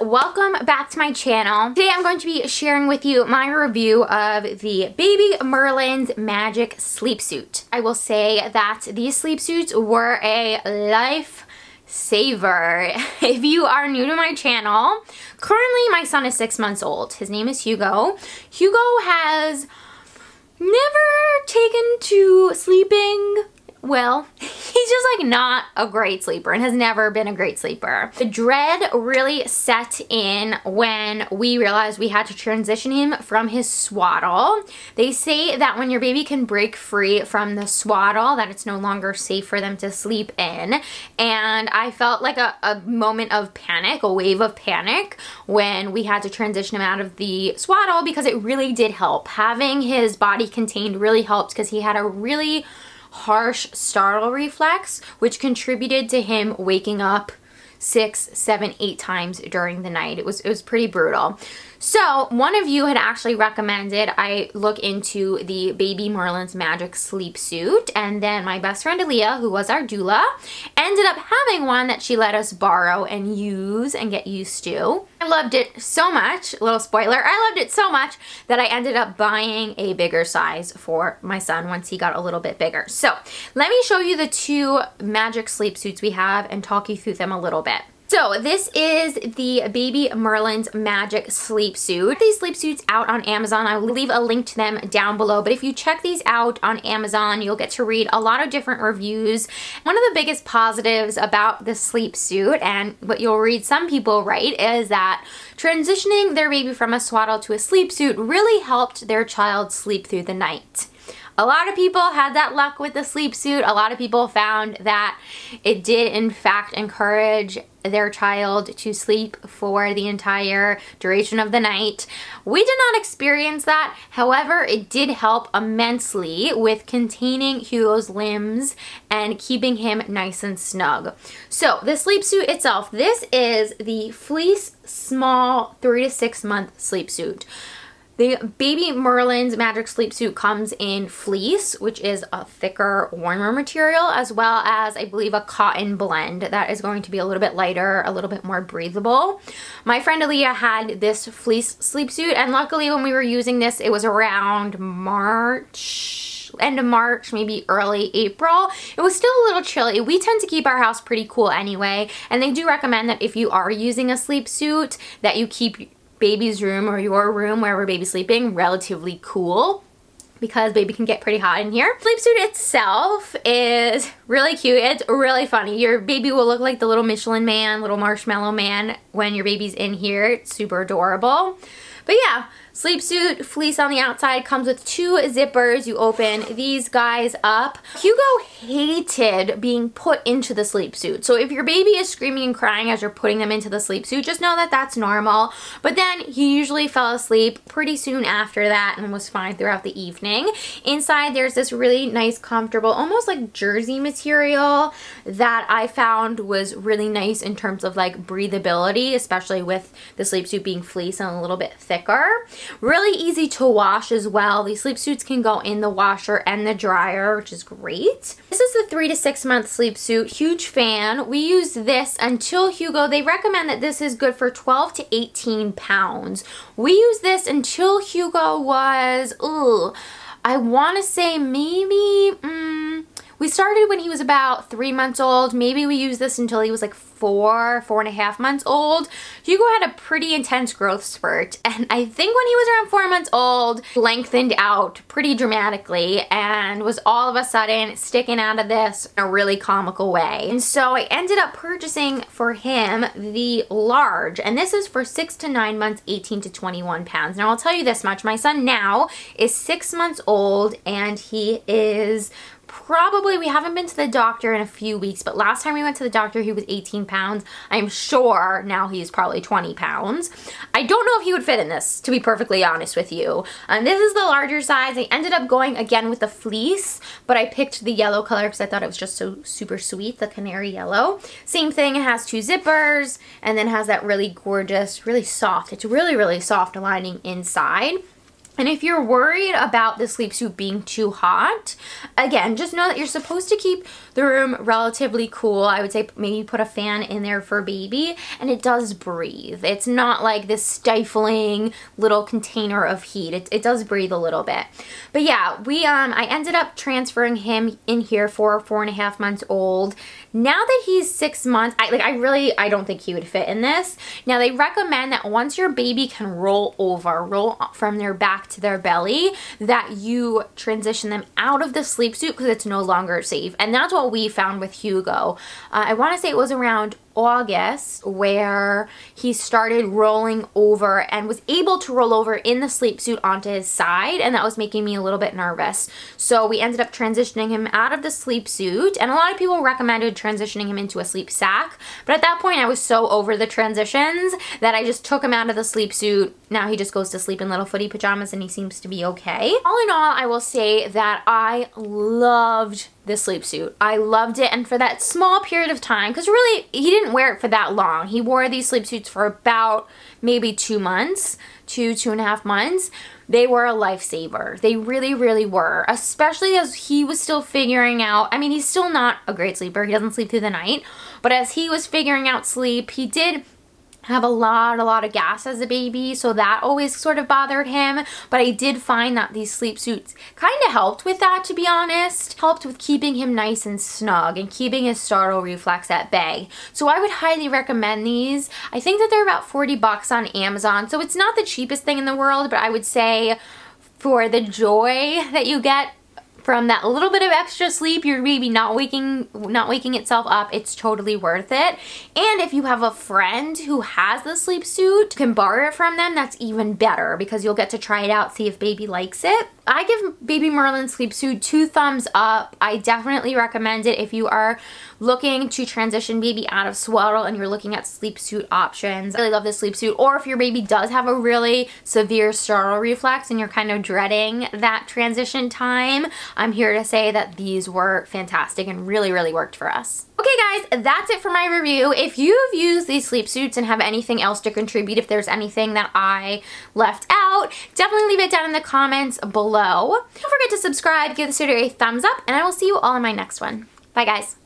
welcome back to my channel. Today I'm going to be sharing with you my review of the Baby Merlin's Magic Sleep Suit. I will say that these sleep suits were a life saver. If you are new to my channel, currently my son is six months old. His name is Hugo. Hugo has never taken to sleeping well, he's just like not a great sleeper and has never been a great sleeper. The dread really set in when we realized we had to transition him from his swaddle. They say that when your baby can break free from the swaddle that it's no longer safe for them to sleep in and I felt like a, a moment of panic, a wave of panic when we had to transition him out of the swaddle because it really did help. Having his body contained really helped because he had a really harsh startle reflex, which contributed to him waking up six, seven, eight times during the night. It was, it was pretty brutal. So one of you had actually recommended I look into the Baby Merlin's Magic Sleep Suit and then my best friend Aaliyah, who was our doula, ended up having one that she let us borrow and use and get used to. I loved it so much, little spoiler, I loved it so much that I ended up buying a bigger size for my son once he got a little bit bigger. So let me show you the two magic sleep suits we have and talk you through them a little bit. So this is the Baby Merlin's Magic Sleep Suit. These sleep suits out on Amazon. I will leave a link to them down below. But if you check these out on Amazon, you'll get to read a lot of different reviews. One of the biggest positives about the sleep suit and what you'll read some people write is that transitioning their baby from a swaddle to a sleep suit really helped their child sleep through the night. A lot of people had that luck with the sleep suit. A lot of people found that it did in fact encourage their child to sleep for the entire duration of the night. We did not experience that. However, it did help immensely with containing Hugo's limbs and keeping him nice and snug. So the sleep suit itself, this is the Fleece Small 3 to 6 month sleep suit. The Baby Merlin's Magic Sleep Suit comes in fleece, which is a thicker, warmer material, as well as, I believe, a cotton blend that is going to be a little bit lighter, a little bit more breathable. My friend Aaliyah had this fleece sleep suit, and luckily when we were using this, it was around March, end of March, maybe early April. It was still a little chilly. We tend to keep our house pretty cool anyway, and they do recommend that if you are using a sleep suit, that you keep baby's room or your room wherever baby's sleeping relatively cool because baby can get pretty hot in here. Sleep suit itself is really cute. It's really funny. Your baby will look like the little Michelin man, little marshmallow man when your baby's in here. It's super adorable. But yeah, sleep suit, fleece on the outside, comes with two zippers. You open these guys up. Hugo hated being put into the sleep suit. So if your baby is screaming and crying as you're putting them into the sleep suit, just know that that's normal. But then he usually fell asleep pretty soon after that and was fine throughout the evening. Inside there's this really nice, comfortable, almost like jersey material that I found was really nice in terms of like breathability, especially with the sleep suit being fleece and a little bit thicker. Really easy to wash as well. These sleep suits can go in the washer and the dryer, which is great. This is the three to six month sleep suit. Huge fan. We use this until Hugo. They recommend that this is good for 12 to 18 pounds. We use this until Hugo was, ugh, I want to say maybe, mm, we started when he was about three months old. Maybe we used this until he was like four, four and a half months old, Hugo had a pretty intense growth spurt. And I think when he was around four months old, lengthened out pretty dramatically and was all of a sudden sticking out of this in a really comical way. And so I ended up purchasing for him the large, and this is for six to nine months, 18 to 21 pounds. Now I'll tell you this much, my son now is six months old and he is probably, we haven't been to the doctor in a few weeks, but last time we went to the doctor, he was 18 pounds. I'm sure now he's probably 20 pounds. I don't know if he would fit in this, to be perfectly honest with you. And this is the larger size. I ended up going again with the fleece, but I picked the yellow color because I thought it was just so super sweet, the canary yellow. Same thing, it has two zippers, and then has that really gorgeous, really soft, it's really, really soft lining inside. And if you're worried about the sleep suit being too hot, again, just know that you're supposed to keep the room relatively cool. I would say maybe put a fan in there for baby and it does breathe. It's not like this stifling little container of heat. It, it does breathe a little bit. But yeah, we um I ended up transferring him in here for four and a half months old. Now that he's six months, I like I really I don't think he would fit in this. Now they recommend that once your baby can roll over, roll from their back to their belly, that you transition them out of the sleep suit because it's no longer safe. And that's what we found with Hugo. Uh, I want to say it was around August where he started rolling over and was able to roll over in the sleep suit onto his side and that was making me a little bit nervous. So we ended up transitioning him out of the sleep suit and a lot of people recommended transitioning him into a sleep sack but at that point I was so over the transitions that I just took him out of the sleep suit. Now he just goes to sleep in little footy pajamas and he seems to be okay. All in all I will say that I loved the sleep suit. I loved it and for that small period of time because really he didn't wear it for that long. He wore these sleep suits for about maybe two months, two, two and a half months. They were a lifesaver. They really, really were, especially as he was still figuring out, I mean, he's still not a great sleeper. He doesn't sleep through the night, but as he was figuring out sleep, he did have a lot, a lot of gas as a baby, so that always sort of bothered him. But I did find that these sleep suits kind of helped with that, to be honest. Helped with keeping him nice and snug and keeping his startle reflex at bay. So I would highly recommend these. I think that they're about 40 bucks on Amazon, so it's not the cheapest thing in the world, but I would say for the joy that you get from that little bit of extra sleep, your baby not waking not waking itself up, it's totally worth it. And if you have a friend who has the sleep suit, you can borrow it from them, that's even better because you'll get to try it out, see if baby likes it. I give Baby Merlin Sleep Suit two thumbs up. I definitely recommend it if you are looking to transition baby out of swaddle and you're looking at sleep suit options. I really love this sleep suit. Or if your baby does have a really severe startle reflex and you're kind of dreading that transition time, I'm here to say that these were fantastic and really, really worked for us. Okay guys, that's it for my review. If you've used these sleep suits and have anything else to contribute, if there's anything that I left out, definitely leave it down in the comments below. Don't forget to subscribe, give this video a thumbs up, and I will see you all in my next one. Bye guys.